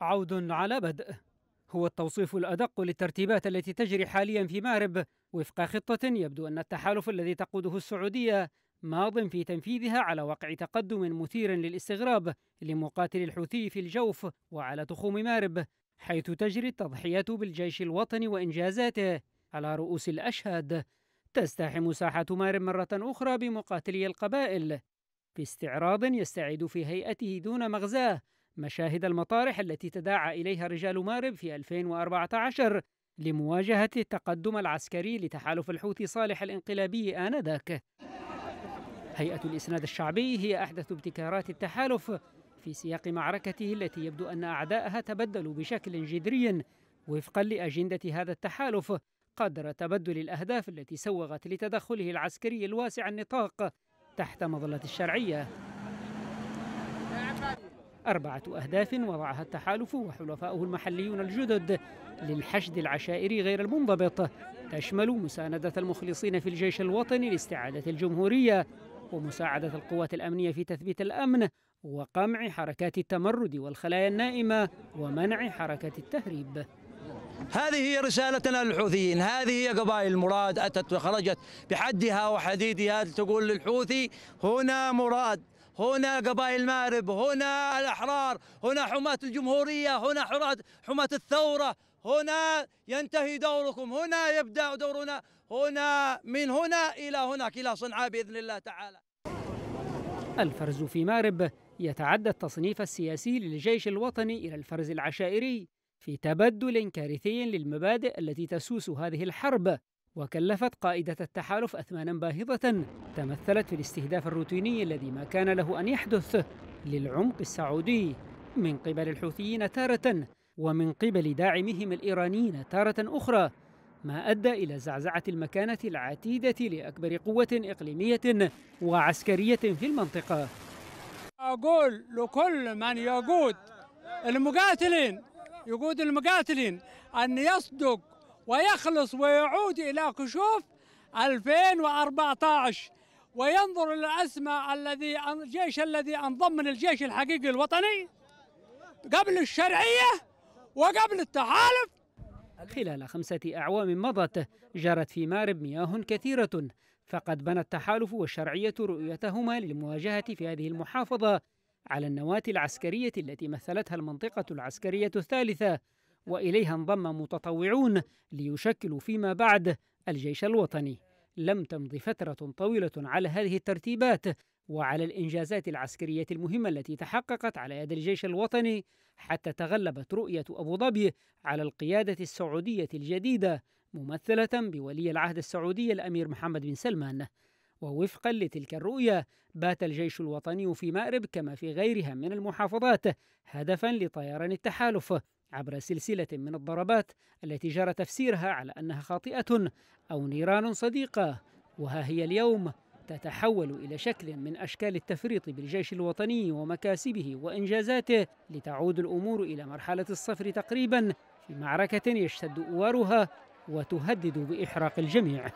عود على بدء. هو التوصيف الأدق للترتيبات التي تجري حاليا في مارب وفق خطة يبدو أن التحالف الذي تقوده السعودية ماض في تنفيذها على وقع تقدم مثير للاستغراب لمقاتل الحوثي في الجوف وعلى تخوم مارب حيث تجري التضحية بالجيش الوطني وإنجازاته على رؤوس الأشهاد. تزدحم ساحة مارب مرة أخرى بمقاتلي القبائل. في استعراض يستعيد في هيئته دون مغزاه مشاهد المطارح التي تداعى إليها رجال مارب في 2014 لمواجهة التقدم العسكري لتحالف الحوثي صالح الانقلابي آنذاك. هيئة الإسناد الشعبي هي أحدث ابتكارات التحالف في سياق معركته التي يبدو أن أعداءها تبدلوا بشكل جذري وفقا لأجندة هذا التحالف قدر تبدل الأهداف التي سوغت لتدخله العسكري الواسع النطاق تحت مظلة الشرعية. أربعة أهداف وضعها التحالف وحلفاؤه المحليون الجدد للحشد العشائري غير المنضبط. تشمل مساندة المخلصين في الجيش الوطني لاستعادة الجمهورية ومساعدة القوات الأمنية في تثبيت الأمن وقمع حركات التمرد والخلايا النائمة ومنع حركة التهريب. هذه هي رسالتنا للحوثيين. هذه هي قبائل مراد أتت وخرجت بحدها وحديدها تقول للحوثي هنا مراد. هنا قبائل مارب هنا الأحرار هنا حماة الجمهورية هنا حماة الثورة. هنا ينتهي دوركم هنا يبدأ دورنا. هنا من هنا إلى هناك إلى صنعاء بإذن الله تعالى. الفرز في مارب يتعدى التصنيف السياسي للجيش الوطني إلى الفرز العشائري في تبدل كارثي للمبادئ التي تسوس هذه الحرب. وكلفت قائدة التحالف أثمانا باهظة تمثلت في الاستهداف الروتيني الذي ما كان له أن يحدث للعمق السعودي من قبل الحوثيين تارة ومن قبل داعمهم الإيرانيين تارة أخرى ما أدى إلى زعزعة المكانة العتيدة لأكبر قوة إقليمية وعسكرية في المنطقة. أقول لكل من يقود المقاتلين يقود المقاتلين أن يصدق ويخلص ويعود إلى كشوف 2014 وينظر إلى الذي الجيش الذي أنضم من الجيش الحقيقي الوطني قبل الشرعية وقبل التحالف. خلال خمسة أعوام مضت جرت في مارب مياه كثيرة فقد بنى التحالف والشرعية رؤيتهما للمواجهة في هذه المحافظة على النواة العسكرية التي مثلتها المنطقة العسكرية الثالثة. وإليها انضم متطوعون ليشكلوا فيما بعد الجيش الوطني. لم تمض فترة طويلة على هذه الترتيبات وعلى الإنجازات العسكرية المهمة التي تحققت على يد الجيش الوطني حتى تغلبت رؤية أبو ظبي على القيادة السعودية الجديدة ممثلة بولي العهد السعودي الأمير محمد بن سلمان. ووفقا لتلك الرؤية بات الجيش الوطني في مأرب كما في غيرها من المحافظات هدفا لطيران التحالف. عبر سلسلة من الضربات التي جرى تفسيرها على أنها خاطئة أو نيران صديقة وها هي اليوم تتحول إلى شكل من أشكال التفريط بالجيش الوطني ومكاسبه وإنجازاته لتعود الأمور إلى مرحلة الصفر تقريبا في معركة يشتد أوارها وتهدد بإحراق الجميع.